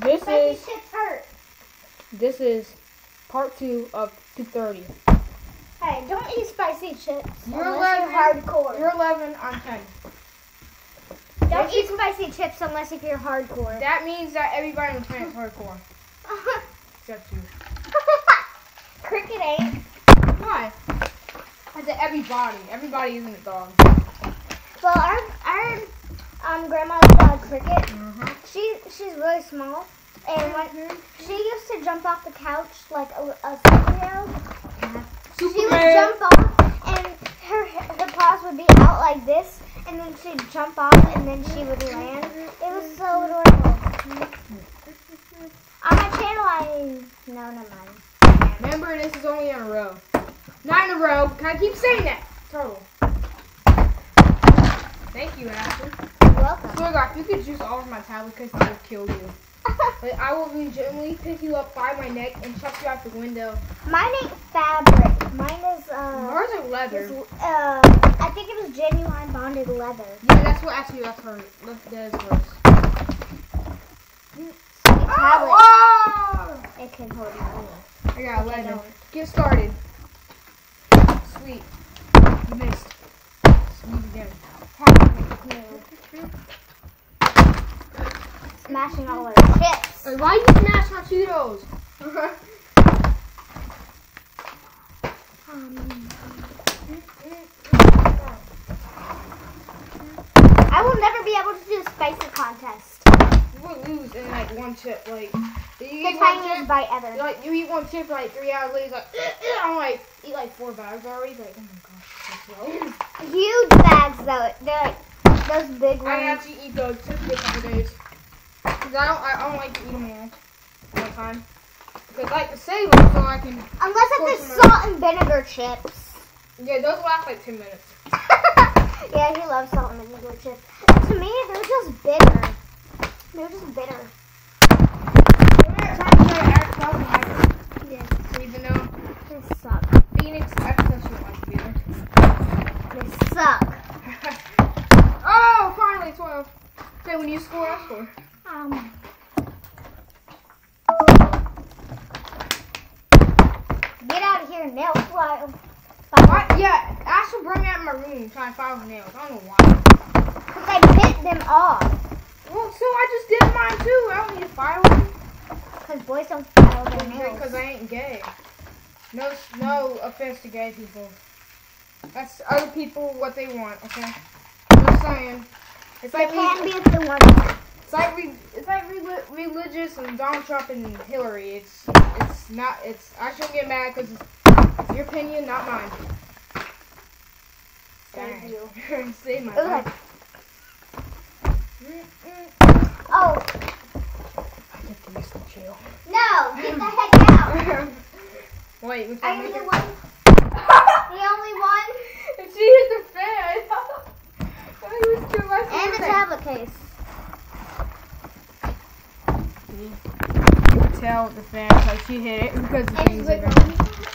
This is this is part two of 230. Hey, don't eat spicy chips You're 11. hardcore. You're 11. I'm 10. don't eat spicy chips unless if you're hardcore. That means that everybody on the planet is hardcore, except you. Cricket ain't. Why? I said everybody. Everybody isn't a dog. Well, our our um grandma's dog Cricket. Uh-huh. She she's really small, and when she used to jump off the couch like a, a superhero. She would jump off, and her her paws would be out like this, and then she'd jump off, and then she would land. It was so adorable. On my channel, I no, never mind. Remember, this is only in a row. Not in a row. Can I keep saying that? Total. Thank you, Ashley. You're welcome. Swear God, if you could juice all of my tablet because I will kill you. Like, I will legitimately pick you up by my neck and chuck you out the window. Mine ain't fabric. Mine is uh, Ours are leather. is, uh, I think it was genuine bonded leather. Yeah, that's what actually that's her. That that is worse. Tablet. Oh, It can hold money. I got Okay, 11. don't. Get started. Sweet. You missed. Sweet again. Smashing all our chips. Like, why you smash my Cheetos? Um, I will never be able to do a spicy contest. Would lose in like one chip. Like, you The eat one chip. bite ever. Like you eat one chip for like three hours later, like I'm like eat like four bags already. Like oh my gosh, that's. Huge bags though. They're like those big ones. I actually eat those chips for a couple days. Cause I don't, I don't like to eat them all all the time. Because I like to save them so I can. Unless it's the salt and vinegar chips. Yeah, those last like ten minutes. yeah, he loves salt and vinegar chips. To me, they're just bitter. They're just bitter. Trying to act out like Yeah, even though they suck. Phoenix access would like beer. They suck. oh, finally twelve. Okay, when you score, I score. Um. Get out of here, nail file. Why? Yeah, Ash will bring me out in my room trying to file nails. I don't know why. Because I bit them off. So I just did mine too. I don't need to file them. Because boys don't file their nails. Because I ain't gay. No, no offense to gay people. That's other people what they want. Okay. Just saying. It's like can we, be if they want it's like we, it's like reli- religious and Donald Trump and Hillary. It's it's not. It's I shouldn't get mad because it's, your opinion, not mine. Save Dang. you. Save my life. Oh, I get to use the chill. no, get the heck out. Wait, we Are you the one? The only one? And she hit the fan. I was too much. And the tablet case. You can tell the fan like she hit it because the things are.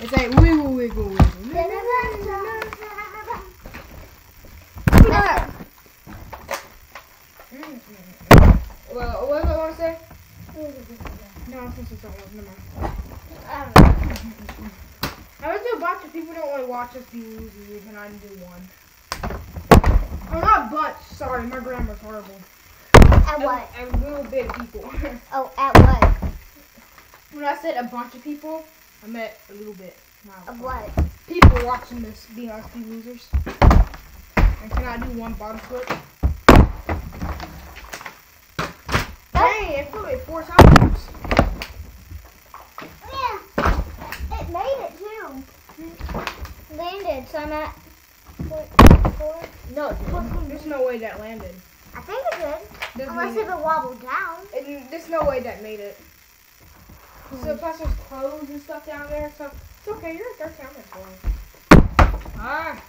It's like wiggle, wiggle, wiggle. wiggling. Well, what do I want to say? No, I'm supposed to say something. Never mind. I bet you a bunch of people don't want to watch us be losers, and I do one. Oh, not bunch. Sorry, my grammar's horrible. At what? A, a little bit of people. Oh, at what? when I said a bunch of people, I meant a little bit. Not Of what? People watching this be us be losers. And can I do one bottom flip? Dang, it flew it four times. Yeah. It made it too. Landed, so I'm at four, four. No. There's no way that landed. I think it did. There's, Unless it wobbled down. it, there's no way that made it. So plus there's clothes and stuff down there, so it's okay. You're at their camera for Ah.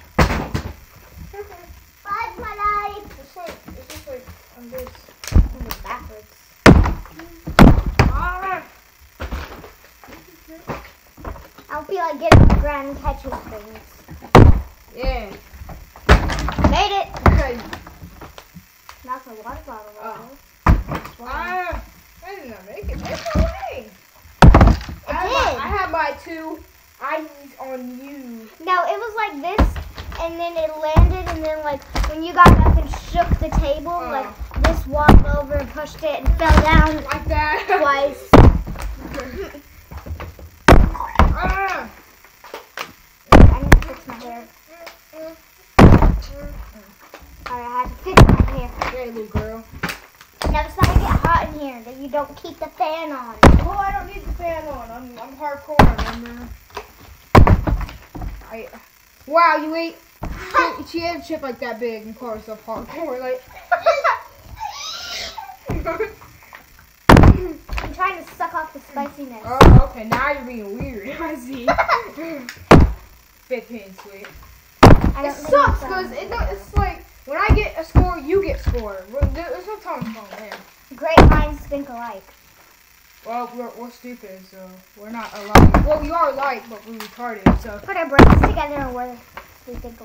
Bye, my life. It's like it's just like I'm just It was backwards. I don't feel like getting the ground and catching things. Yeah. Made it. Okay. Knocked my water bottle. Oh. Ah, I did not make it. There's no way. I had, my, did. I had my two eyes on you. No, it was like this, and then it landed, and then like when you got up and shook the table, Oh. like this walked over and pushed it and fell down Like that. twice. ah. I need to fix my hair. Alright, I had to fix my hair. Hey, little girl. Now it's not gonna get hot in here that you don't keep the fan on. Oh, I don't need the fan on. I'm, I'm hardcore, remember? I. Wow, you ate. She, she ate a chip like that big and called herself hardcore. Like. I'm trying to suck off the spiciness. oh, okay. Now you're being weird. I see. Big pain, sweet. It sucks because it, it's like when I get a score, you get score. There- There's no what's going on. Great minds think alike. Well, we're, we're stupid, so we're not alike. Well, we are alike, but we're retarded. So, Put our brains together and we're, we think,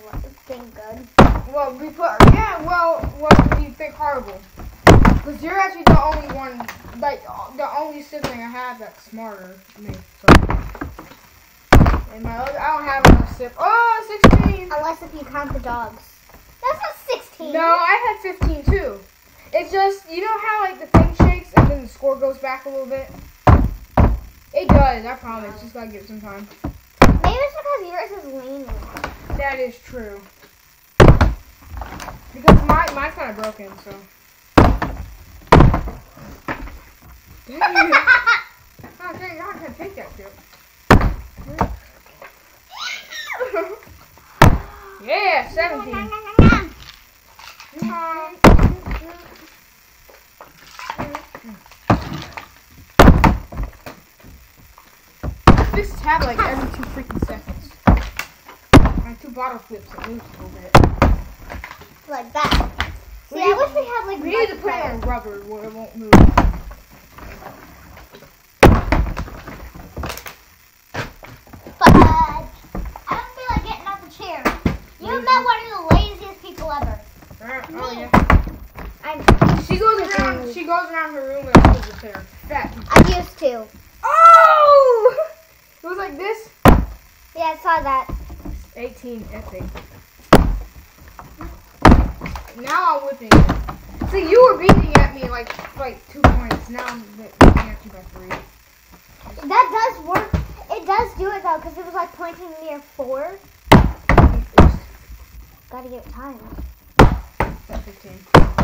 think good. well, we put yeah. Well, what we think horrible. Because you're actually the only one, like the only sibling I have that's smarter than me. So. And my other, I don't have another sibling. Oh, 16. Unless if you count the dogs. That's not 16. No, I had 15 too. It's just, you know how like the thing shakes and then the score goes back a little bit? It does, I promise. Just gotta give it some time. Maybe it's because yours is leaning. That is true. Because my, mine's kind of broken, so. Dang it. Oh, dang, I can't take that shit. yeah, 17. This tab like every two freaking seconds. My two bottle flips at least a little bit. like that. See, We I wish we had like We need to put it on rubber where it won't move. Fudge. I don't feel like getting off the chair. You met one of the laziest people ever. Oh yeah. I'm, She goes around. She goes around her room and pulls the hair. Fat. I used to. Oh! It was like this. Yeah, I saw that. 18 epic. Now I'm whipping it. See, you were beating at me like like two points. Now I'm beating at you by three. That does work. It does do it though, because it was like pointing near four. Gotta get it timed. That's 15.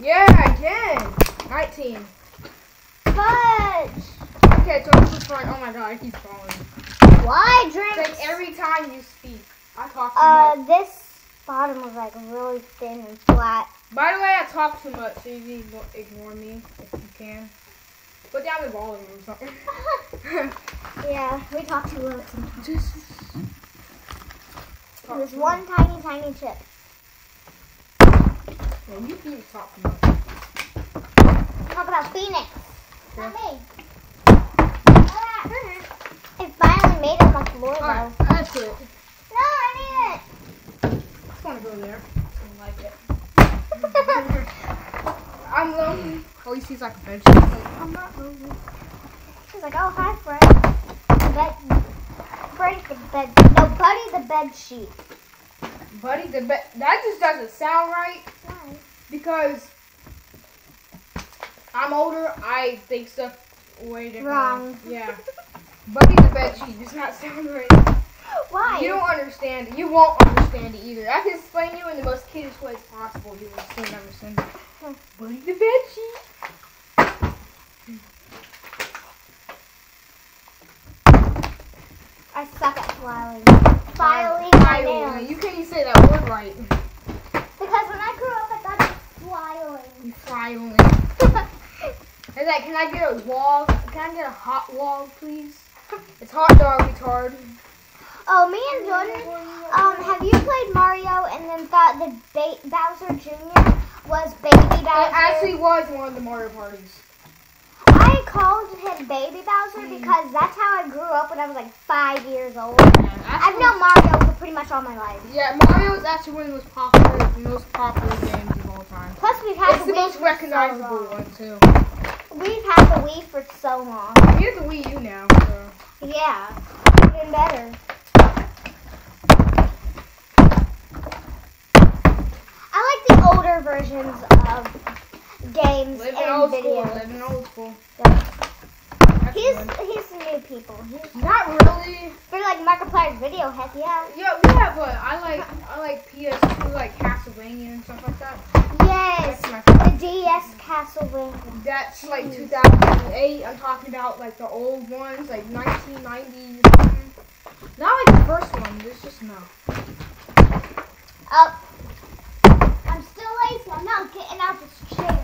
Yeah, again. 19. Fudge! Okay, so this is fun. Oh my god, I keep falling. Why drink? like every time you speak, I talk too Uh, much. this bottom was like really thin and flat. By the way, I talk too much, so you need to ignore me if you can. Put down the volume or something. yeah, we talk too loud sometimes. Just There's one tiny, tiny chip. Yeah, you can talk too much. Talk about Phoenix. Not Yeah. me. It finally made it on the floor though. Alright, that's it. No, I just want to go there. I like it. need it. I'm lonely. Oh, he sees like a bench. He's like, I'm not lonely. She's like, oh, hi, Fred. The bed. Freddy the bed. No, Buddy the bed sheet. Buddy, the be- that just doesn't sound right? Because I'm older. I think stuff way different. Wrong. Yeah. Buddy the bed sheet does not sound right. Why? You don't understand. You won't understand it either. I can explain you in the most kiddish ways possible. You will understand it. Buddy the bed sheet. I suck at filing. Filing my Filing. nails. You can't even say that word right. Because when I grew up, I thought it was filing. You filing. It's like, can I get a wall? Can I get a hot wall, please? It's hot dog retard. oh, me and Jordan, um, have you played Mario and then thought the ba- Bowser Jr. was Baby Bowser? It actually was one of the Mario parties. I called him Baby Bowser Hmm. because that's how I grew up when I was like five years old. Yeah, I've known Mario for pretty much all my life. Yeah, Mario is actually one of the most popular, most popular games of all time. Plus, we've had It's the the Wii most for so recognizable long. one too. We've had the Wii for so long. We have the Wii U now. So. Yeah, even better. I like the older versions of games Living and old school. videos. Living old school. Yeah. He's he's new people. He's not really. for like Markiplier's video. Heck yeah. Yeah, yeah, but I like I like PS2, like Castlevania and stuff like that. Yes, That's my the DS Castlevania. That's like 2008. I'm talking about like the old ones, like 1990. or something. Not like the first one. It's just no. Up. I'm still lazy. I'm not getting out this chair.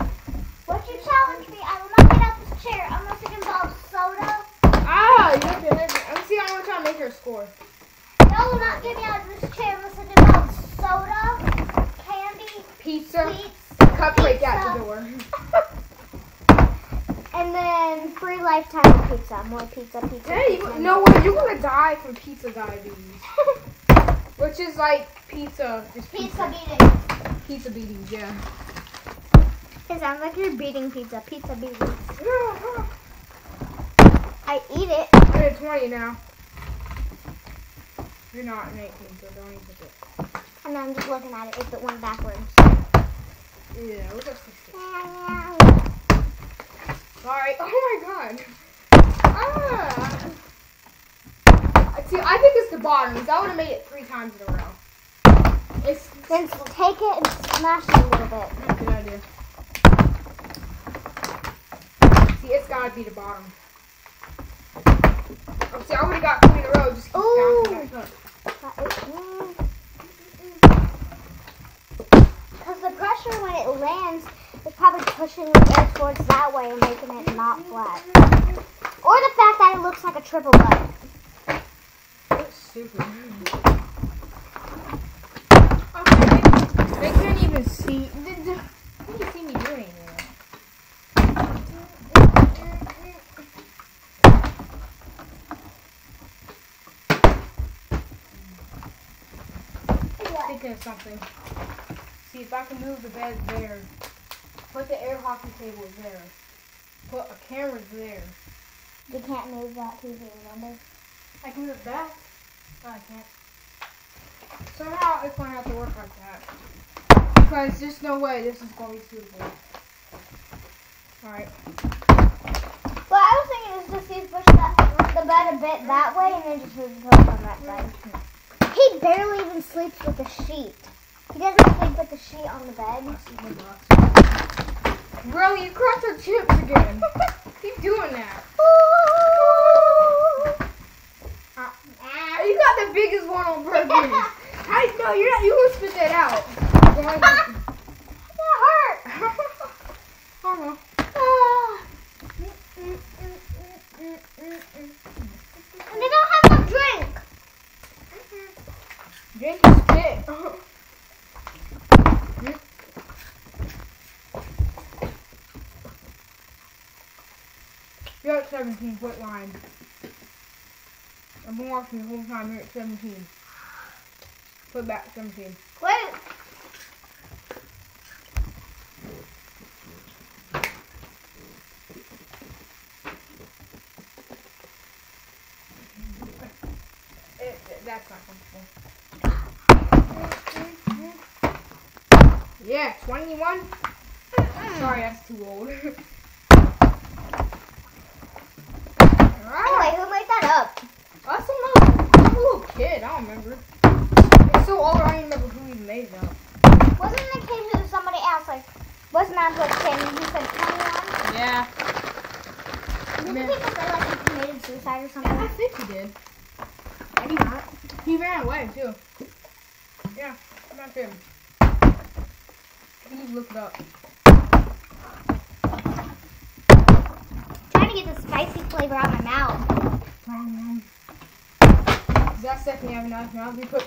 What you challenge me? I will not get out this chair unless it involves soda. Ah, you have to hit it. I'm see. I want to try to make her score. No, will not get me out of this chair unless it involves soda, candy, Pizza, sweets, cupcake at the door. and then free lifetime pizza. More pizza, pizza. Pizza. you, no way. You're gonna die from pizza diabetes, which is like pizza, just Pizza beating. pizza beating, Yeah. It sounds like you're beating pizza. Pizza beating. I eat it. At 20 now. You're not an 18, so don't put it. And then I'm just looking at it if it went backwards. Yeah, what's up, 60? Yeah. Sorry. Oh my god. Ah. See, I think it's the bottom. I would have made it three times in a row. It's Then take it and smash it a little bit. That's a good idea. See, it's gotta be the bottom. Oh, see, I would have got two in a row. Just keep Ooh. bouncing back up. Because the pressure when it lands is probably pushing the air towards that way and making it not flat. Or the fact that it looks like a triple butt. It's super. Okay, they can't even see. They, they can't see me doing it. Thinking of something. See if I can move the bed there. Put the air hockey table there. Put a camera there. You can't move that TV, remember? I can move back. No, I can't. Somehow it's gonna have to work like that. Because there's no way this is gonna be suitable. Alright. Well, I was thinking is just you push that, the bed a bit that way and then just move the pillow on that side. He barely even sleeps with the sheet. He doesn't sleep with the sheet on the bed. Really, you cracked our chips again. Keep doing that. Ah, you got the biggest one on purpose. I no, you're not. You will spit that out. that hurt. I don't know. And they don't have no drink. Drink and spit. You're at 17, quit line. I've been watching the whole time, you're at 17. Put back 17. Wait. It, it- that's not comfortable. Yeah, 21? Sorry, that's too old. Alright. Anyway, who made that up? I still know. I'm a little kid. I don't remember. It's so old, I don't even remember who even made it up. Wasn't it the case that somebody else like wasn't that like Tim? He said 21. Yeah. Didn't Yeah. people say like he committed suicide or something? I think he did. Maybe not. He ran away, too. Yeah, I'm not him. You need to look it up. trying to get the spicy flavor out of my mouth. Is that second you have enough? Now we put